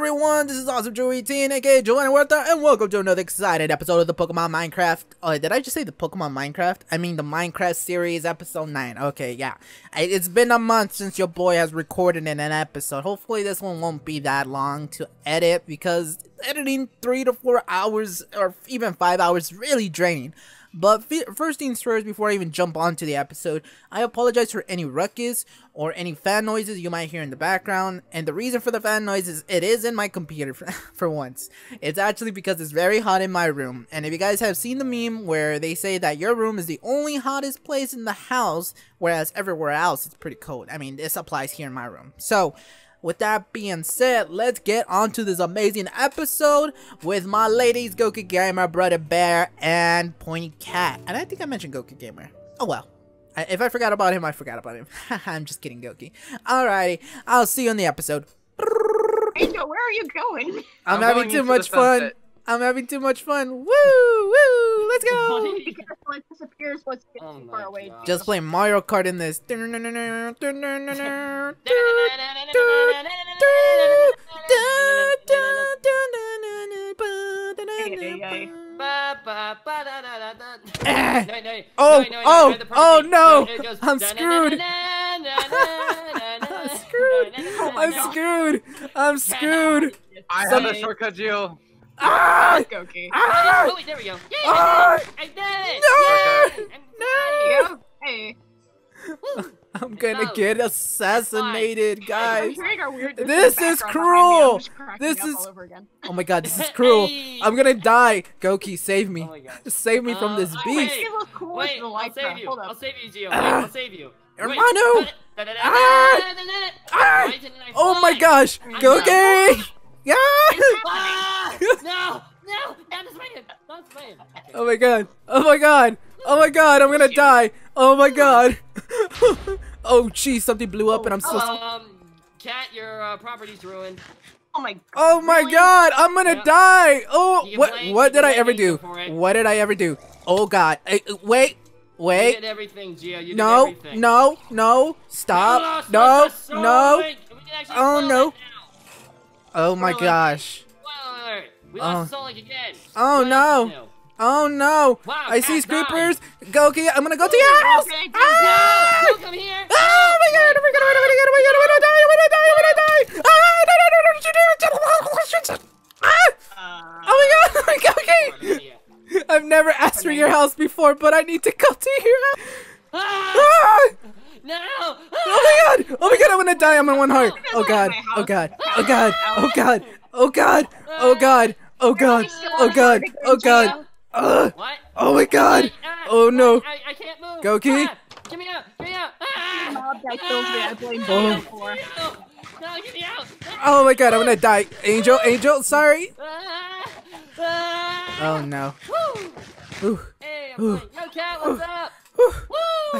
everyone, this is Awesome Geo 18, aka Joanna Huerta, and welcome to another exciting episode of the Pokemon Minecraft. Oh, did I just say the Pokemon Minecraft? I mean the Minecraft series, episode 9. Okay, yeah. It's been a month since your boy has recorded in an episode. Hopefully this one won't be that long to edit, because editing 3 to 4 hours, or even 5 hours, really draining. But first things first, before I even jump onto the episode, I apologize for any ruckus or any fan noises you might hear in the background. And the reason for the fan noises, it is in my computer for, for once. It's actually because it's very hot in my room. And if you guys have seen the meme where they say that your room is the only hottest place in the house, whereas everywhere else it's pretty cold. I mean, this applies here in my room. So, with that being said, let's get on to this amazing episode with my ladies, Gokey Gamer, Brother Bear, and PointeKat. And I think I mentioned Gokey Gamer. Oh well. If I forgot about him, I forgot about him. I'm just kidding, Goki. Alrighty, I'll see you in the episode. Angel, where are you going? I'm, I'm having going too much fun. I'm having too much fun. Woo! Woo! Let's go! Be careful, it disappears once it gets oh too far away. Just play Mario Kart in this. oh, oh, oh no! I'm screwed! I'm screwed! I'm screwed! I'm screwed! I have a shortcut, Geo. Ah! Goki. Ah! Oh, wait, there we go. Yay, ah! I did it! No! No! Hey. I'm gonna no. get assassinated, guys. Weird, this is cruel. This is. Oh my god, this is cruel. hey. I'm gonna die. Goki, save me. Oh save me uh, from this beast. Wait, cool wait I'll save you. I'll save you, Geo. I'll save you. Hermano! Ah! Ah! Oh my gosh! Goki! Yeah! Ah! No! No! That's man! That's man! Oh my god! Oh my god! Oh my god! I'm gonna die! Oh my god! oh jeez, something blew up and I'm so. Um, cat, your uh, property's ruined. Oh my. Oh my really? god! I'm gonna yep. die! Oh, what? What did I ever do? What did I ever do? Oh god! Hey, wait, wait. You did everything, Geo. You no, did everything. no, no! Stop! No, no! Oh no! Oh my gosh! We lost oh. again. Oh no! Oh no! Wow, I see creepers! Goki, I'm gonna go to your house! Okay, ah! No, come here! Oh my god! Oh my god! Oh my god! Oh my god! I'm gonna die! I'm gonna die! I'm gonna die! Ah! No! No! No! No! No! Ah! Oh my god! Oh my god! Goki! I've never asked for your house before, but I need to go to your house. Ah! No! Oh my god! Oh my god! I'm gonna die. I'm on one heart. Oh god! Oh god! Oh god! Oh god! Oh god! Oh god! Oh god! Oh god! Oh god! Uh, what? Oh my god! Ah, oh no! I, I can't move! Goki! Ah, get me out! Get me out! Ah! That kills me. I blame oh. for. No, get me out! Oh my god, I'm gonna die. Angel, Angel, sorry! Oh no. Ooh. Hey, I'm Ooh. Yo, cat, what's up?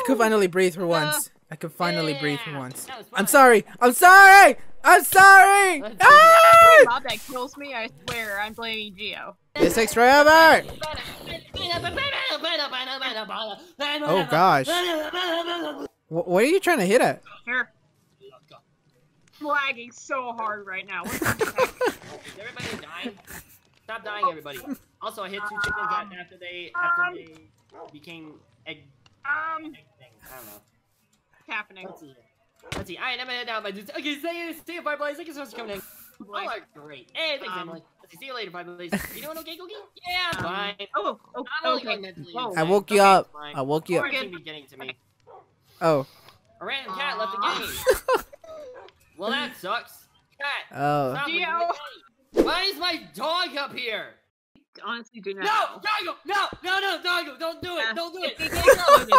I could finally breathe for once. I could finally yeah. breathe for once. I'm sorry! I'm sorry! I'm sorry! Ah! Mob that kills me, I swear, I'm blaming Geo. This takes forever! Oh gosh. what are you trying to hit at? Here. Lagging so hard right now. Is everybody dying? Stop dying, everybody. Also, I hit two chickens um, after they after um, they became egg. Um. Egg thing. I don't know. Happening. Let's see. Let's see. Alright, I'm gonna head down my dudes. Okay, see you, see you, Fireflies. Thank you so much for coming in. Oh, great. Hey, thanks, um, Emily. Let's see, see you later, Fireflies. You doing okay, Cookie? Yeah, um, fine. Oh, oh, I'm okay. Whoa. I woke you up. I woke you up. Be getting to me. Oh. A random cat left the game. well, that sucks. Cat. Oh. Why is my dog up here? Honestly do not. No, Doggo, no, no, no, Doggo, don't do it, uh, don't do it.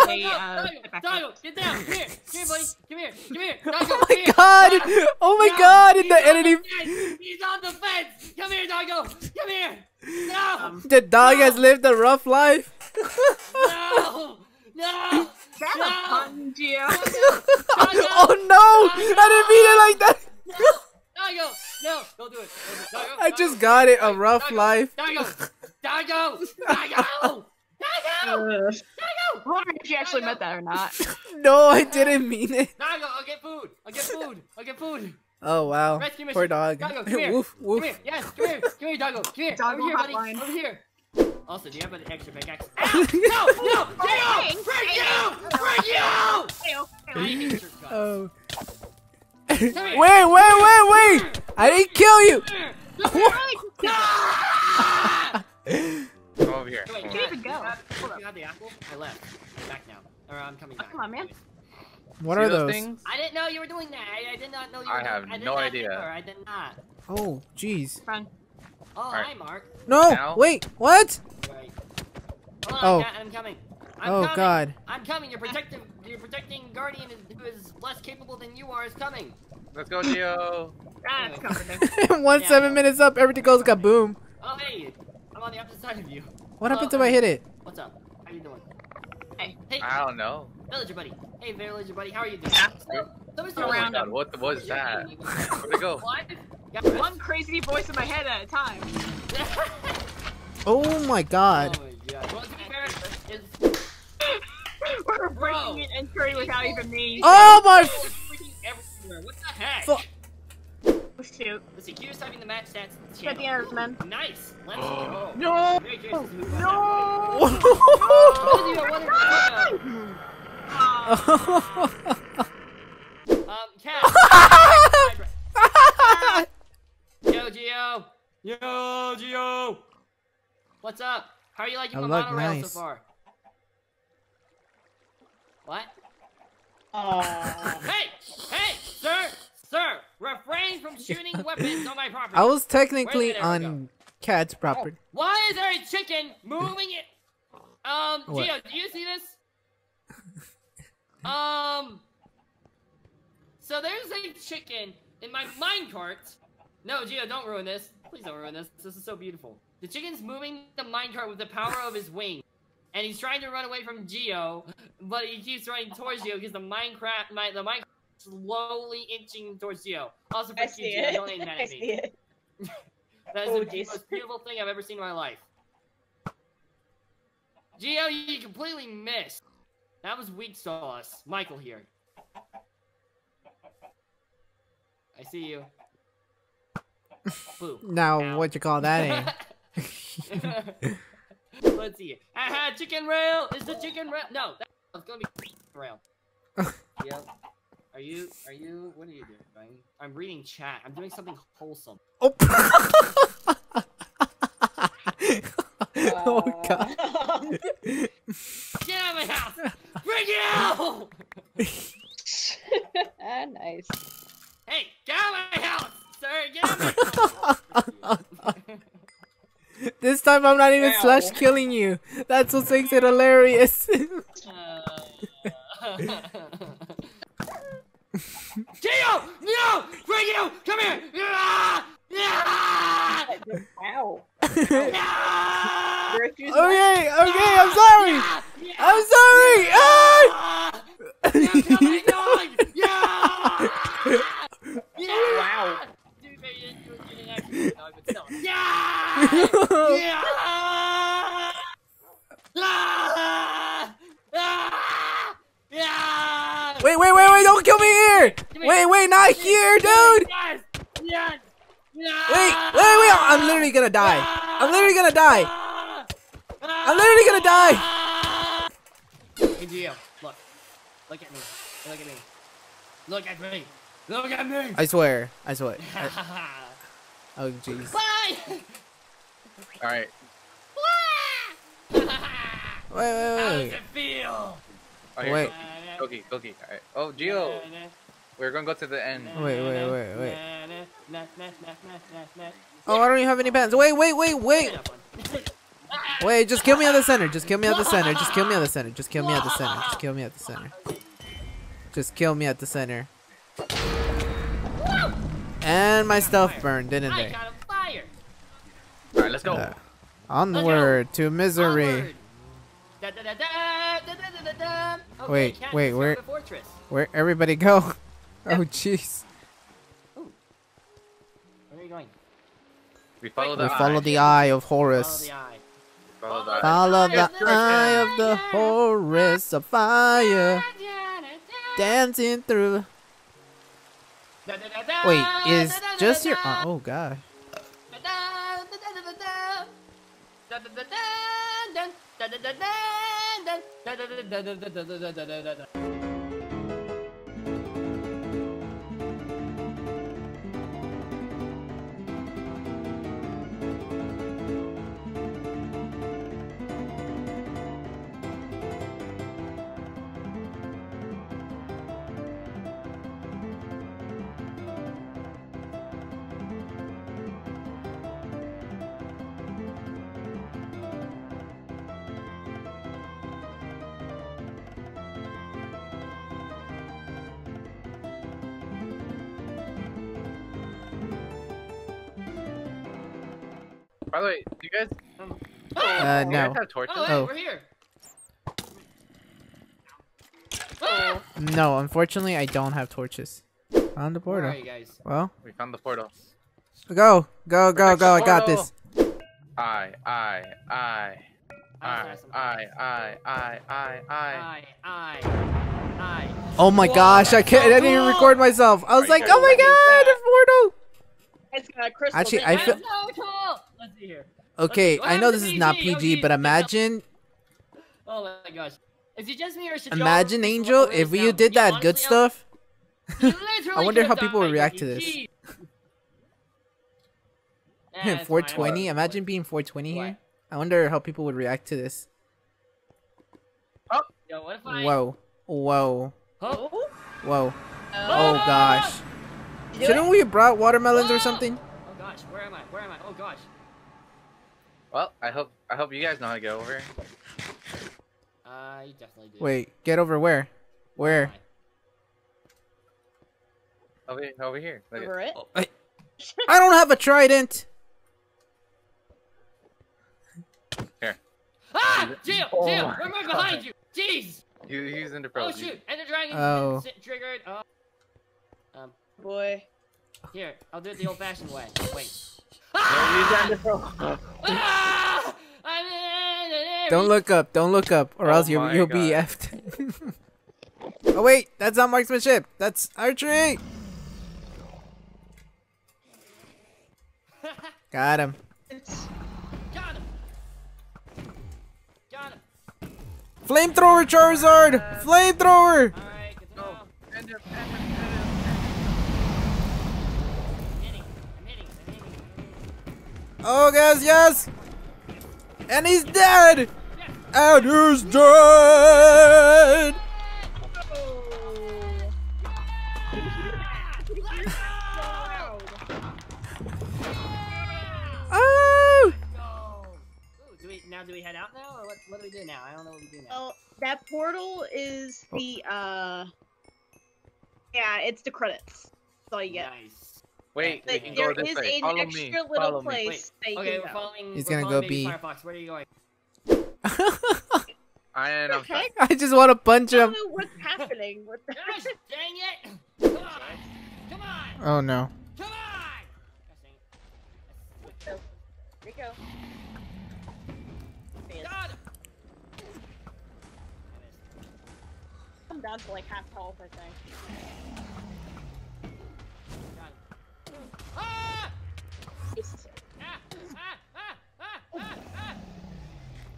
They, uh, Doggo, get down, come here, come here, buddy, come here, come here, Doggo, Oh my god, oh my god, in the editing. He's on the fence. Come here, Doggo, come here. No. Um, the dog no. has lived a rough life. no, no. That no. a pun, Geo? oh no! I didn't mean it like that. No. No, don't do it. Don't do it. I just got it. A rough Doggo, life. Doggo, Doggo, Doggo, Doggo, Doggo. I wonder if she actually meant that or not. no, I didn't mean it. Doggo, I'll get food. I'll get food. I'll get food. Oh wow. Rescue mission. Poor dog. Doggo, come here. woof woof. Come here. Yes, come here. Come here, Doggo. Come here. Doggo Over here, buddy. hotline. Over here. Also, do you have an extra pickaxe? Ow! No! No! Hey, Freak hey, you! Freak you! Fail. I hate your guts. Oh. Come wait, wait, wait, wait! I didn't kill you. Come over here. Wait, Come Where'd you even go? Hold You got the apple? I left. I'm back now. Or I'm coming oh, back. come on, man. What See are those those? things? I didn't know you were doing that. I, I did not know you were I doing have I did no not idea. think, I did not. Oh, jeez. Fun. Oh, Alright. hi, Mark. No, Now? wait, what? Right. Hold on, Oh. I'm coming. I'm Oh coming. God. I'm coming. Your protective, your protecting guardian is, who is less capable than you are is coming. Let's go, Geo. Ah, it's comforting. One Yeah. seven minutes up, everything goes kaboom. Oh hey, I'm on the opposite side of you. What Oh, happened to I hit it? What's up? How you doing? Hey. Hey, I don't know. villager buddy. Hey, villager buddy. How are you doing? Good. Someone's Oh Around god, what was that? Where'd it go? What? Got One crazy voice in my head at a time. Oh my oh God. my god. Well, fair, We're Bro. breaking an entry without even me. Oh my. It's everywhere. What the heck? Fu- Oh, shoot. Let's see. Q's typing the match stats. Get the channel. others, man. Nice. Let's go. No! Very curious as to who No! What is your- what is your- Ah, Um, Cat. Yo, Geo. Yo, Geo. What's up? How are you liking I my look monorail nice. so far? What? Aw. Hey! Hey! Sir! Sir! Refrain from shooting weapons on my property! I was technically Where did the arrow on Cat's property. Why is there a chicken moving it? Um, What? Geo, do you see this? um. So there's a chicken in my minecart. No, Geo, don't ruin this. Please don't ruin this. This is so beautiful. The chicken's moving the minecart with the power of his wing. And he's trying to run away from Geo, but he keeps running towards Geo because the Minecraft, my, the Minecraft slowly inching towards Geo. Also, I for see Geo, it. don't aim that at me. That is Oh, the jeez. most beautiful thing I've ever seen in my life. Geo, you completely missed. That was weak sauce. Michael here. I see you. Boo. Now, Ow. what you call that? eh? Let's see. Aha, chicken rail! Is the chicken rail? No, that's gonna be rail. yep. Are you, are you, what are you doing? I'm, I'm reading chat. I'm doing something wholesome. oh. oh God. Um, Get out of my house! Bring it out! ah, nice. Hey, get out of my house! Sir, get out of my house! This time I'm not even Ow. slash killing you. That's what makes it hilarious. Uh, Geo! No! Bring you! Come here! Ah! Ah! Wow. Refuse okay, okay, I'm sorry. I'm sorry. Ah! Ah! Yeah, come on, yeah! Yeah! Wow. Dude, maybe you didn't do it, you didn't actually know, but still. Yeah! Yeah! Ah! Ah! Yeah! Wait, wait, wait, wait! Don't kill me here! Wait, wait, not here, dude! Yes! Yes! Yes! Wait, wait, wait! I'm literally gonna die. I'm literally gonna die. I'm literally gonna die. Hey, Geo, look. Look at me. Look at me. Look at me. Look at me. I swear. I swear. I- oh, jeez. Bye! Alright. Wait, wait, How wait. does it feel? Oh, here, Wait. Goki, Goki. Alright. Oh, Geo. We're gonna go to the end. Wait, wait, wait, wait. Oh, I don't even have any pants. Wait, wait, wait, wait. Wait, just kill me at the center. Just kill me at the center. Just kill me at the center. Just kill me at the center. Just kill me at the center. Just kill me at the center. And my stuff burned, didn't it? Alright, let's go. Uh, onward to misery. Wait, wait, where? Where everybody go? Oh, jeez. Where are you going? We follow We the follow eye. the eye of Horus. Follow the eye. Follow the Yes, eye of the Horus of fire. Dancing through. Wait, is just your arm? Oh god. The way, guys? Uh, do you guys no. have torches? Oh, hey, Oh. we're here. Oh. No, unfortunately, I don't have torches. On the Where are portal. you guys? Well, We found the portal. go, go, go, go! I got this. I, I, I, I I. I, I, I, I, I. I, I, I. Oh my Whoa, gosh! I can't. so I didn't even record myself. I was Are like, oh my god, ready the portal. It's got a crystal. Actually, thing. I feel- so cool. Let's see here. Okay, I know this is not PG? But imagine, Oh my gosh. Is it just me or should imagine, Angel, if you did Yeah, that good stuff. I wonder how people would react to this. Eh, it's fine, I'm 420. fine. Imagine being 420 What? here. I wonder how people would react to this. Oh, Yo, what if? Whoa, whoa? Oh. whoa! Oh. Oh gosh! Shouldn't we have brought watermelons or something? Oh gosh, where am I? Where am I? Oh gosh. Well, I hope I hope you guys know how to get over. here. I definitely do. Wait, get over where? Where am Where? I? Over, over here. Look Over it. I don't have a trident. Here. Ah! Jill! Oh Jill! my Where am I God. behind you? Jeez! He, he's in the Oh pro. shoot! Ender Dragon's Oh. triggered. Oh. Um, Boy. here, I'll do it the old-fashioned way. Wait. No, Ah! he's in the pro. I'm in an Don't look up. Don't look up, or Oh else you my you'll be effed. oh wait, that's not marksmanship. That's archery. Got him. Got him! Got him! Flamethrower Charizard. Flamethrower. Alright, good to No. know. End him, end him, end him. I'm hitting. I'm hitting. I'm hitting. Oh guys, yes. And he's dead. And he's dead. Oh. Go! Ooh, do we, now do we head out now, or what, what do we do now? I don't know what we do now. Oh, that portal is the uh. Yeah, it's the credits. That's all you get. Nice. Wait, we But can there go this is way. an Follow extra me. little Follow place that you Okay, can we're go. following. He's we're gonna following go Baby B. Firefox. Where are you going? And I'm Okay. I just want to punch I him. what's happening. What the Gosh, dang it! Come on! Come oh, on! Oh no. Come on! Gosh, dang it. Go. Got him! I'm down to like half health, I think.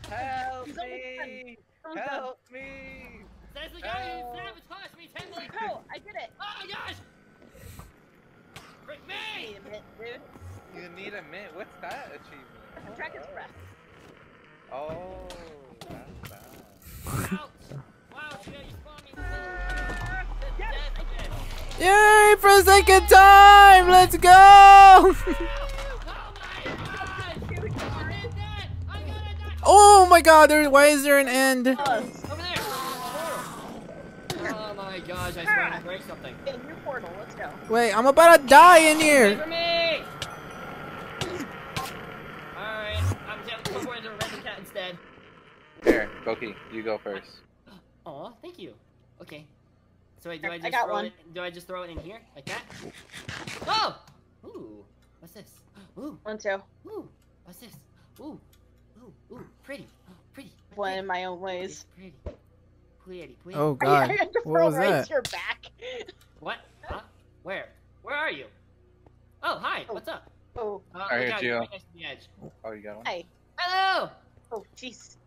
Help me! I'm. Help me! Says the guy Oh. who sabotaged me ten Oh, I did it. Oh my gosh! Frick me! Wait a minute, dude. You need a mint. What's that achievement? Dragon's oh. breath. Oh, that's bad. Ouch! Wow, Chia, you spawned me in the Yes, death. Yay for the second time. Let's go. oh my God. There. Why is there an end? Us. Over there! Oh my gosh, I swear to break something. In your portal, let's go. Wait, I'm about to die in Wait here. for me! Alright, I'm just going to rent the cat instead. Here, Goki, you go first. Aw, thank you. Okay. So wait, do I I just got throw one. it? Do I just throw it in here like that? Oh! Ooh, what's this? Ooh, One, two. ooh, what's this? Ooh, ooh, ooh, pretty, oh, pretty. One in my own ways. Pretty, pretty, pretty. Oh God. have to What was right that? your back. What? Huh? Where? Where are you? Oh, hi. Oh. What's up? Oh, Uh, Alright, look Geo. you're right next to the edge. Oh, you got one? hey. Hello. Oh, jeez.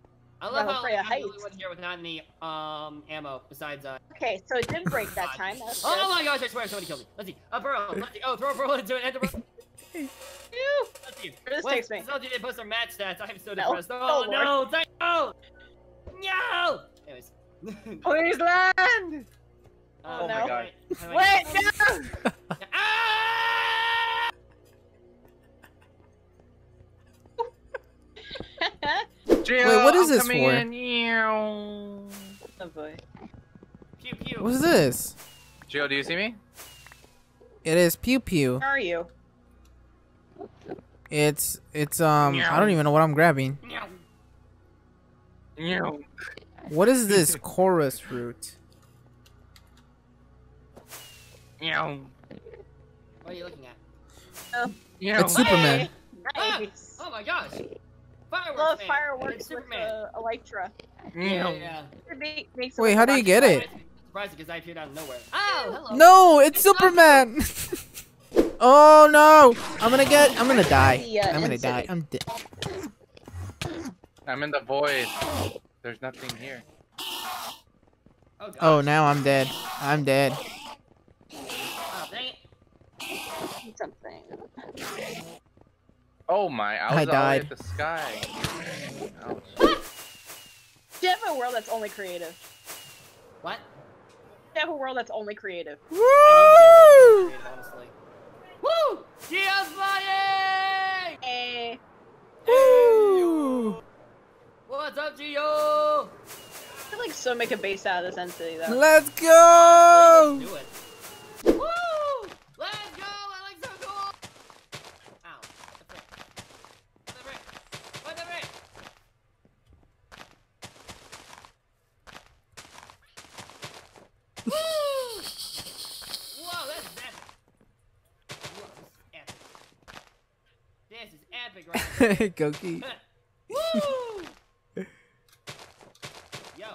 I love how like, I'm the only heights. one here without any um ammo besides uh. Okay, so it didn't break that time. That's Oh, good. my gosh! I swear somebody killed me. Let's see. A burrow. Let's see. Oh, throw a burrow into it. Enter burrow. Ew. Let's see. Where this What? takes me. This LG didn't post their match stats. I'm so depressed. Oh, Oh, no! Thank no! No! Anyways. Please land! Uh, Oh, my God. do I- how do I- Wait, no! Ah! Geo, Wait, what is I'm this coming for? in. Oh boy. Pew pew. What's this? Geo, do you see me? It is pew pew. Where are you? It's it's um I don't even know what I'm grabbing. Meow. Ew. What is this chorus fruit? Ew. What are you looking at? Ew. It's Superman. Hey, Nice. Oh my gosh! Fireworks Love man. fireworks It's with Superman. uh, Elytra. Ew. Yeah, yeah. It makes Wait, how do you get it? Surprised because I appeared out of nowhere. Oh, hello. No, it's Superman. oh no! I'm gonna get. I'm gonna die. I'm gonna die. I'm dead. I'm in the void. There's nothing here. Oh. Oh, now I'm dead. I'm dead. Oh, dang it. Something. Oh my, I I was all died. at the sky. Ouch. Do you have a world that's only creative? What? Do you have a world that's only creative? Woo! I need to go honestly. Woo! Geo's flying! Eh. Woo! What's up, Geo? I could like so make a base out of this entity though. Let's go! Do it. Woo! Let's go! I like so cool! Ow. What the frick? What the frick? What the frick? Woo! Whoa, that's epic. Whoa, this is epic. This is epic right Goki. Woo! Yo,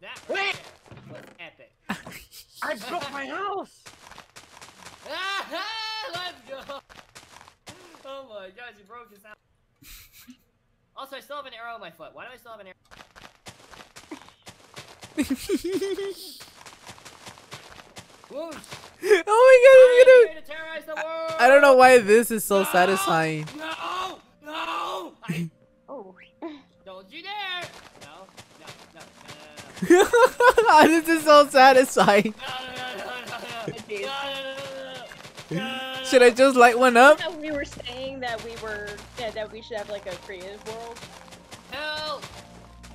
that right was epic. I built my house! Let's go! Oh my gosh, you broke his house. Also, I still have an arrow in my foot. Why do I still have an arrow? Whoosh! oh I'm here to terrorize the world! my god, I'm gonna. I don't know why this is so satisfying. No! No! Oh. don't you dare! No, no, no, no, no, no, this is so satisfying. no, no, no, no, no, no, no, no, no, no, no. Should I just light one up? We were saying that we were yeah, that we should have like a creative world. Help!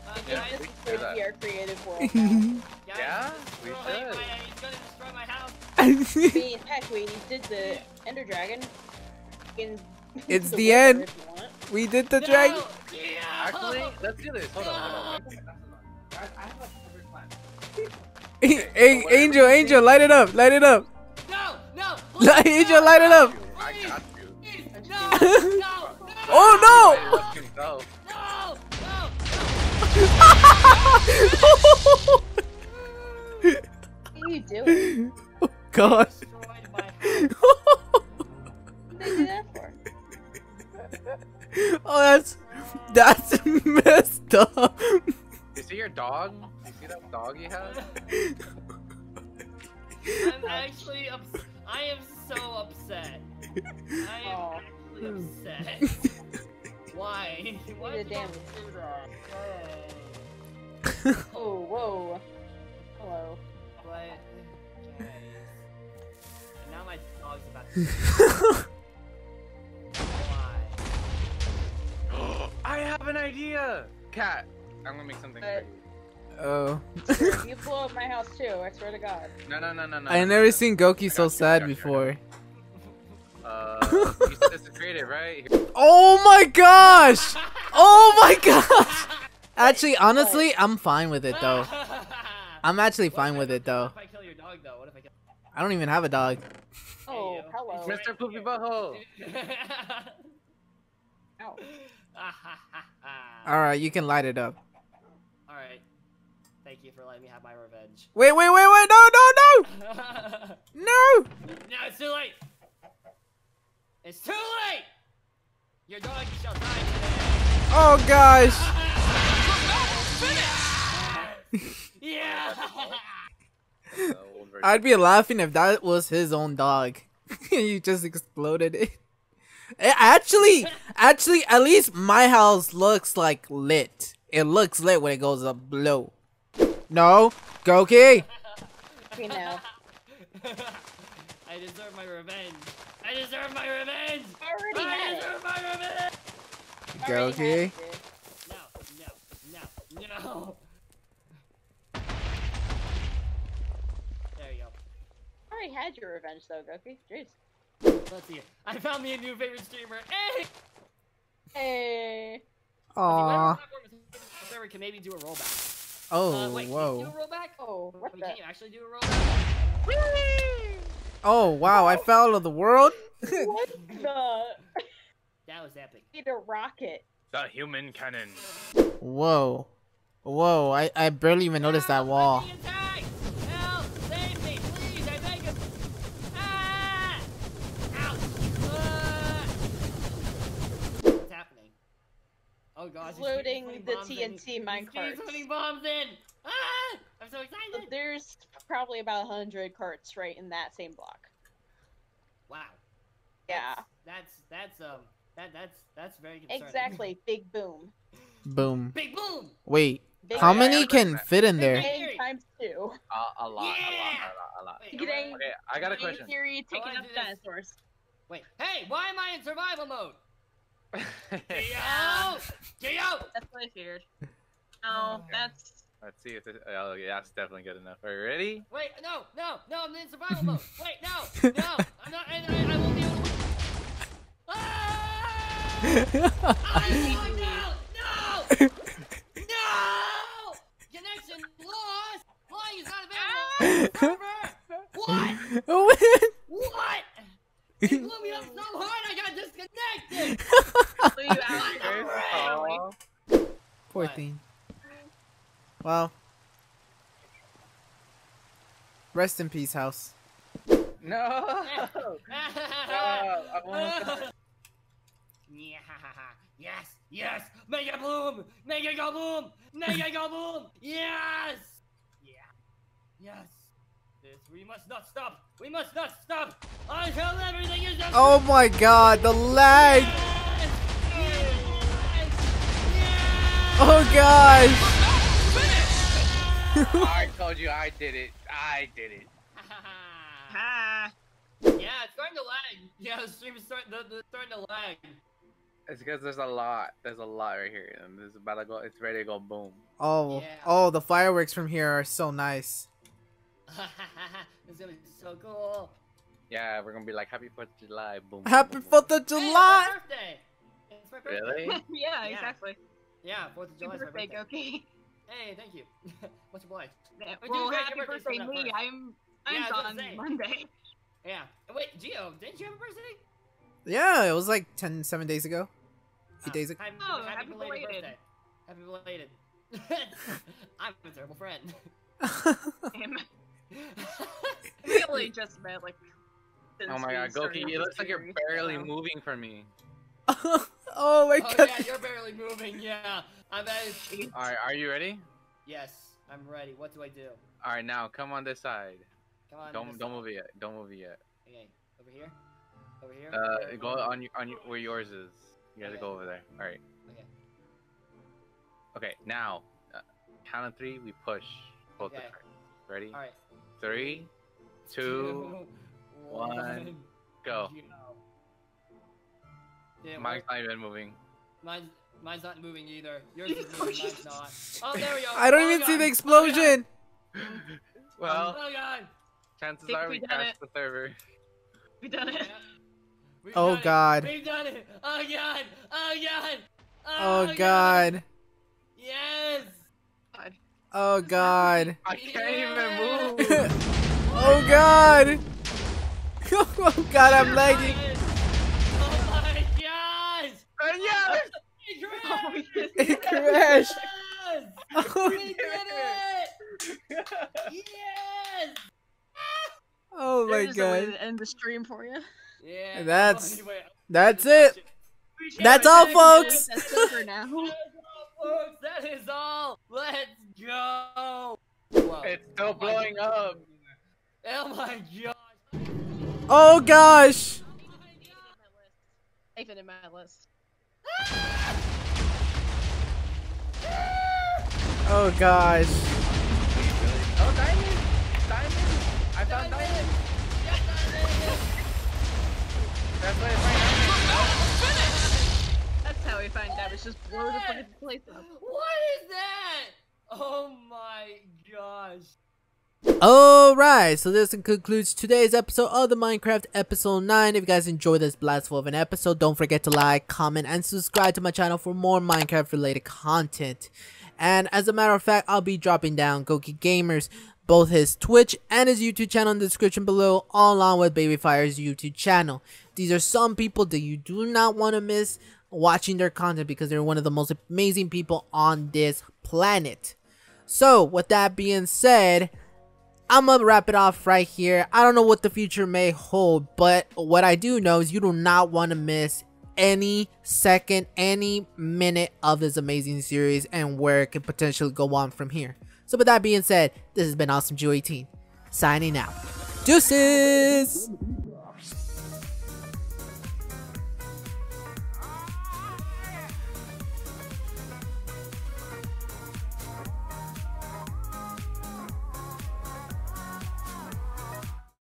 Uh, Yeah, guys, this we is can do going to that. be our creative world. now. guys, Yeah, he's we should. My, he's gonna destroy my house. I mean, heck, we did the Ender Dragon. In It's the water end. If you want. we did the No! dragon. Yeah! Actually, let's do this. Hold on, hold on. Wait, that's. Guys, I have a perfect plan. Hey, whatever Angel, Angel, light it up, light it up. No! No! Light- Angel, light it up. I got you. Please, No! No! No! Oh He left himself. No! What are you doing? oh God. Oh, that's that's messed up. Is he your dog? You see that dog you have? I'm actually ups- I am so upset. I am Aw. actually upset. Why? Why Need a did damn you food Oh. Oh, whoa. Hello. But, guys. And now my dog's about to have an idea! Cat, I'm gonna make something What? for you. oh. You blow up my house too, I swear to God. No, no, no, no, no. I no, never no. seen Goki so got you, I sad got you, I got before. you. Uh, you said this is creative, right? Oh my gosh! Oh my gosh! Actually, honestly, I'm fine with it though. I'm actually fine with it though. What if I kill your dog though? What if I kill? I don't even have a dog. Oh, hello. Mr. Poopy Butthole! Ow. Alright, you can light it up. Alright. Thank you for letting me have my revenge. Wait, wait, wait, wait! No, no, no, No! no, it's too late. It's too late. Your dog shall die today. Oh gosh! Yeah. The old version. I'd be laughing if that was his own dog. you just exploded it. Eh, Actually, actually, at least my house looks like lit. It looks lit when it goes up blue. No, Goki. We know. I deserve my revenge. I deserve my revenge. I Already I had it. my revenge. Goki. No, no, no, no. There you go. I Already had your revenge though, Goki. Jeez. Let's see. I found me a new favorite streamer. Hey! Hey. Aw. Server can maybe do a rollback. Oh, uh, wait, Can you do whoa. a rollback? Oh, what Wait, the? can you actually do a rollback? Oh, wow. I fell out of the world. what the? That was epic. Need a rocket. The human cannon. Whoa. Whoa. I, I barely even noticed that Help, wall. I'm being attacked! Help! Save me, please! I beg of Ah! Ouch! Ah! What's happening? Oh god, It's he's putting- loading the bombs in. TNT He's minecarts. putting bombs in! Ah! I'm so So excited! there's probably about 100 carts right in that same block. Wow. Yeah, That's that's um that that's that's very concerning. exactly. Big boom. Boom. Big boom! Wait. Big How many yeah, can fit in there? Bang times two. Uh, a lot, a lot, a lot, a lot. Wait, I Okay, I got a question. Theory taking wanna up dinosaurs. Wait, hey, why am I in survival mode? Yeah. Geo! Geo! That's what I feared. No, that's Let's see if this. Oh, yeah, that's definitely good enough. Are you ready? Wait, no, no, no, I'm in survival mode. Wait, no, no, I'm not, I, I, I won't be able to. Ah! I'm going down! No! No! Connection lost! Flying is not available! Server! What? What? It blew me up so hard I got disconnected! blew you out. Aw. Poor What? thing. Well. Rest in peace, house. No. no. I wanna- Yeah, yes, yes, Mega Bloom, Mega Go Boom, Mega Go Boom, yes, yeah, yes. This we must not stop. We must not stop until everything is done. Oh my god, the lag! Yes! Yes! Yes! Oh gosh! I told you I did it. I did it. Ah. yeah, it's starting to lag. Yeah, the stream is starting. The, the starting to lag. It's because there's a lot. There's a lot right here, and this is about to go. It's ready to go boom. Oh, Yeah. oh, the fireworks from here are so nice. it's gonna be so cool. Yeah, we're gonna be like Happy Fourth of July. Boom. boom, Happy boom, boom. Fourth of Hey, July! it's my birthday. It's my birthday. Really? yeah, Yeah. exactly. Yeah, Fourth of July Happy birthday, birthday. Goki. Hey, thank you. Much obliged. Yeah, Wait, well, happy your birthday, me. first. I'm I'm Yeah, I was on. Monday. Yeah. Wait, Geo, didn't you have a birthday? Yeah, it was like 10, 7 days ago. Eight Oh, days ago. Happy, Oh, happy, happy belated, belated. birthday. Happy belated. I'm a terrible friend. Same. we only just met like. Oh my god, started Goki, it looks like you're barely so- moving for me. oh my oh god. yeah, you're barely moving. Yeah, I'm at. Alright, are you ready? Yes, I'm ready. What do I do? Alright, now come on this side. Come on. Don't this don't side. move it yet. Don't move it yet. Okay, over here. Over here. Uh, Or- go on your on your, where yours is. You gotta Okay. go over there. Alright. Okay. Okay, now uh, count of three. We push both Okay. the cards. Ready? All right. Three, two, one, go. Yeah, Mine's not even moving. Mine's mine's not moving either. Yours is moving, mine's not. Oh, there we go. I don't Oh, even see the explosion. well, Oh god. chances are we we done crashed it. the server. We done it. We've Oh, done it. God. We've done it. Oh god. Oh god. Oh, oh god. Yes. Oh god. I can't even move. Oh god. Oh god, I'm lagging. Oh my gosh. And yes! It Oh, we crashed. It crashed. Yes. Oh, We did it. Yes. Oh my There's a way god. to end the stream for you. Yeah. That's- oh, anyway, That's it. such a- We That's all, folks. That's it for now. That is all, folks. That is all. Let's go. Whoa. It's still oh blowing up. Oh my gosh. Oh gosh. Save it in my list. Oh gosh. Oh, diamond! Diamond! I found diamond! That's why it's my That's how we find out. It's just blow the fucking place up. What is that? Oh my gosh. Alright, so this concludes today's episode of the Minecraft episode 9. If you guys enjoyed this blastful of an episode, don't forget to like, comment, and subscribe to my channel for more Minecraft related content. And as a matter of fact, I'll be dropping down Gokey Gamer's, both his Twitch and his YouTube channel in the description below, along with Babyfire's YouTube channel. These are some people that you do not want to miss watching their content because they're one of the most amazing people on this planet. So, with that being said, I'm gonna wrap it off right here. I don't know what the future may hold, but what I do know is you do not want to miss any second, any minute of this amazing series and where it could potentially go on from here. So with that being said, this has been Awesome Geo 18, signing out. Deuces!